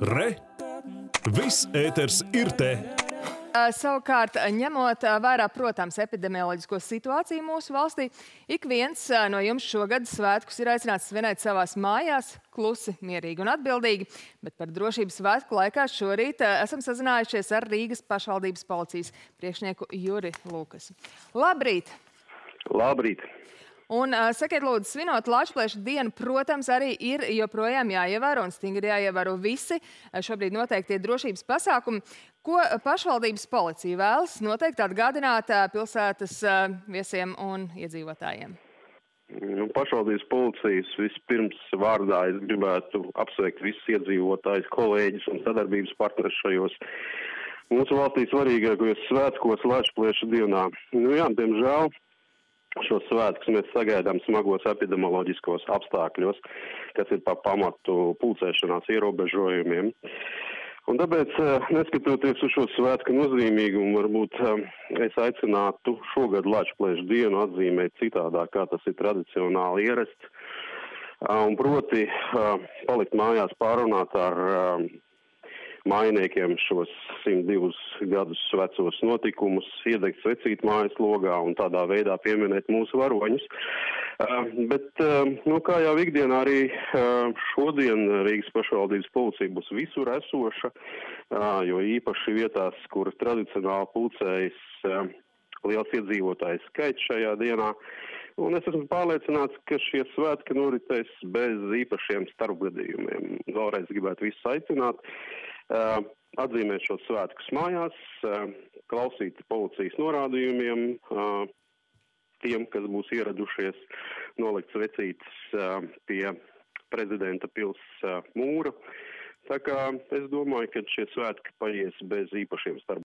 Re! Viss ēters ir te! Savukārt, ņemot vērā, protams, epidemioloģisko situāciju mūsu valstī, ik viens no jums šogad svētkus ir aicināts svinēt savās mājās, klusi, mierīgi un atbildīgi. Bet par drošības svētku laikā šorīt esam sazinājušies ar Rīgas pašvaldības policijas priekšnieku Juri Lukas. Labrīt! Labrīt! Un uh, sakiet, lūdzu, svinot Latvijas dienu, protams, arī ir joprojām jāievēro un stingri jāievēro visi šobrīd noteiktie drošības pasākumi. Ko pašvaldības policija vēlas noteikti atgādināt pilsētas viesiem un iedzīvotājiem? Nu, pašvaldības policijas vispirms vārdā es gribētu apsveikt visus iedzīvotājus, kolēģis un sadarbības partnerus šajos mūsu valstī svarīgākajos svētkos Latvijas dienā. Nu, jā, diemžēl šos svētkus mēs sagaidām smagos epidemioloģiskos apstākļos, kas ir pa pamatu pulcēšanās ierobežojumiem. Un tāpēc, eh, neskatoties uz šo svētku nozīmīgumu, varbūt eh, es aicinātu šogad Latvijas dienu atzīmēt citādāk, kā tas ir tradicionāli ierasts. Eh, un proti palikt mājās pārunāt ar mājiniekiem šos 102 gadus vecos notikumus, iedegt svecīt mājas logā un tādā veidā pieminēt mūsu varoņus. Uh, bet, uh, nu, kā jau ikdienā arī uh, šodien Rīgas pašvaldības policija būs visur esoša, jo īpaši vietās, kur tradicionāli pulcējas liels iedzīvotājs skaits šajā dienā. Un es esmu pārliecināts, ka šie svētki noritēs bez īpašiem starpgadījumiem. Vēlreiz gribētu visus aicināt Uh, atzīmēt šos svētkus mājās, uh, klausīt policijas norādījumiem, uh, tiem, kas būs ieradušies nolikt svecītes pie prezidenta pils mūra. Tā kā es domāju, ka šie svētki paies bez īpašiem starp